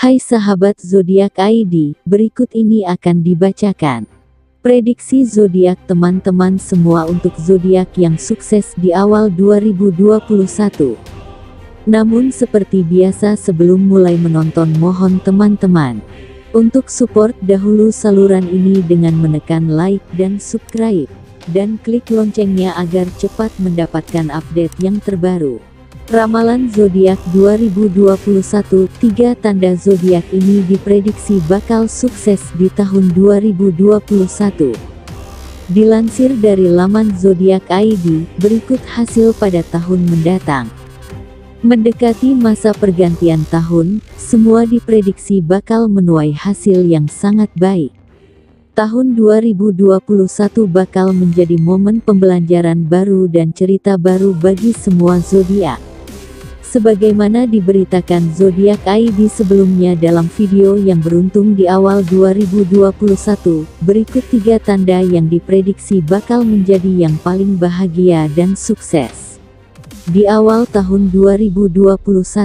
Hai sahabat zodiak ID, berikut ini akan dibacakan. Prediksi zodiak teman-teman semua untuk zodiak yang sukses di awal 2021. Namun seperti biasa sebelum mulai menonton mohon teman-teman untuk support dahulu saluran ini dengan menekan like dan subscribe dan klik loncengnya agar cepat mendapatkan update yang terbaru. Ramalan zodiak 2021, tiga tanda zodiak ini diprediksi bakal sukses di tahun 2021. Dilansir dari laman zodiak ID, berikut hasil pada tahun mendatang. Mendekati masa pergantian tahun, semua diprediksi bakal menuai hasil yang sangat baik. Tahun 2021 bakal menjadi momen pembelajaran baru dan cerita baru bagi semua zodiak. Sebagaimana diberitakan Zodiak ID sebelumnya dalam video yang beruntung di awal 2021, berikut tiga tanda yang diprediksi bakal menjadi yang paling bahagia dan sukses. Di awal tahun 2021. 1.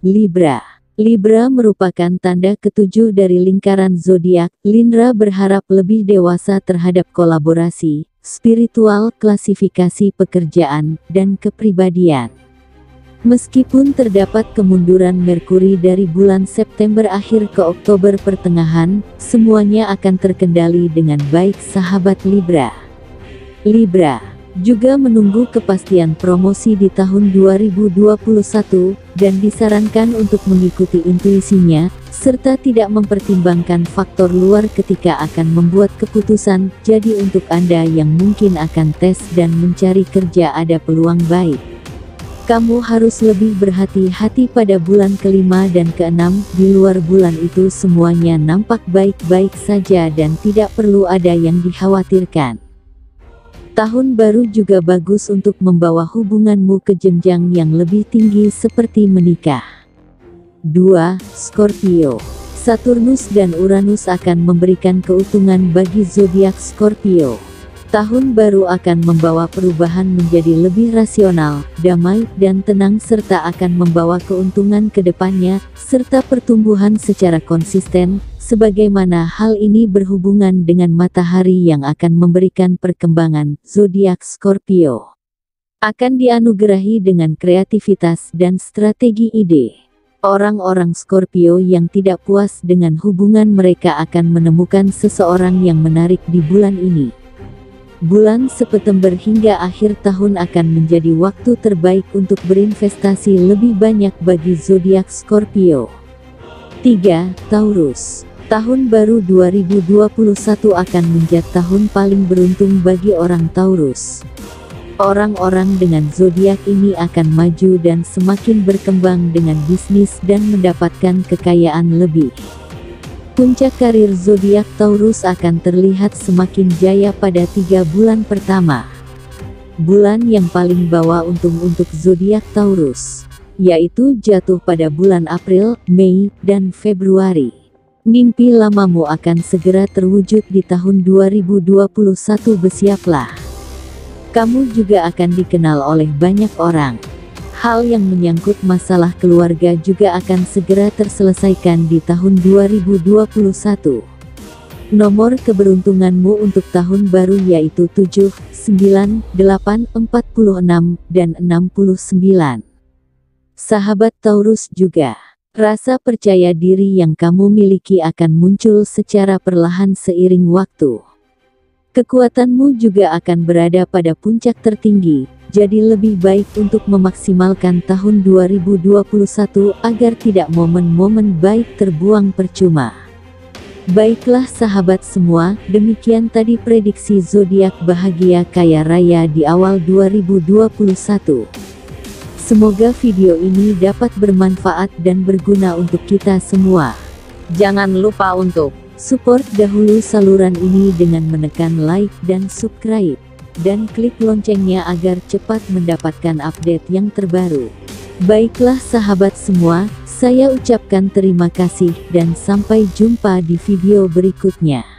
Libra Libra merupakan tanda ketujuh dari lingkaran zodiak. Lindra berharap lebih dewasa terhadap kolaborasi, spiritual, klasifikasi pekerjaan, dan kepribadian. Meskipun terdapat kemunduran Merkuri dari bulan September akhir ke Oktober pertengahan, semuanya akan terkendali dengan baik sahabat Libra. Libra juga menunggu kepastian promosi di tahun 2021, dan disarankan untuk mengikuti intuisinya, serta tidak mempertimbangkan faktor luar ketika akan membuat keputusan, jadi untuk Anda yang mungkin akan tes dan mencari kerja ada peluang baik. Kamu harus lebih berhati-hati pada bulan kelima dan keenam, di luar bulan itu semuanya nampak baik-baik saja dan tidak perlu ada yang dikhawatirkan. Tahun baru juga bagus untuk membawa hubunganmu ke jenjang yang lebih tinggi seperti menikah. 2. Scorpio Saturnus dan Uranus akan memberikan keuntungan bagi zodiak Scorpio. Tahun baru akan membawa perubahan menjadi lebih rasional, damai, dan tenang serta akan membawa keuntungan ke depannya, serta pertumbuhan secara konsisten, sebagaimana hal ini berhubungan dengan matahari yang akan memberikan perkembangan, zodiak Scorpio. Akan dianugerahi dengan kreativitas dan strategi ide. Orang-orang Scorpio yang tidak puas dengan hubungan mereka akan menemukan seseorang yang menarik di bulan ini. Bulan September hingga akhir tahun akan menjadi waktu terbaik untuk berinvestasi lebih banyak bagi zodiak Scorpio. 3. Taurus Tahun baru 2021 akan menjadi tahun paling beruntung bagi orang Taurus. Orang-orang dengan zodiak ini akan maju dan semakin berkembang dengan bisnis dan mendapatkan kekayaan lebih. Puncak karir zodiak Taurus akan terlihat semakin jaya pada tiga bulan pertama. Bulan yang paling bawa untung untuk zodiak Taurus, yaitu jatuh pada bulan April, Mei, dan Februari. Mimpi lamamu akan segera terwujud di tahun 2021 bersiaplah. Kamu juga akan dikenal oleh banyak orang. Hal yang menyangkut masalah keluarga juga akan segera terselesaikan di tahun 2021. Nomor keberuntunganmu untuk tahun baru yaitu 7, 9, 8, 46, dan 69. Sahabat Taurus juga, rasa percaya diri yang kamu miliki akan muncul secara perlahan seiring waktu. Kekuatanmu juga akan berada pada puncak tertinggi, jadi lebih baik untuk memaksimalkan tahun 2021 agar tidak momen-momen baik terbuang percuma. Baiklah sahabat semua, demikian tadi prediksi zodiak bahagia kaya raya di awal 2021. Semoga video ini dapat bermanfaat dan berguna untuk kita semua. Jangan lupa untuk support dahulu saluran ini dengan menekan like dan subscribe dan klik loncengnya agar cepat mendapatkan update yang terbaru. Baiklah sahabat semua, saya ucapkan terima kasih dan sampai jumpa di video berikutnya.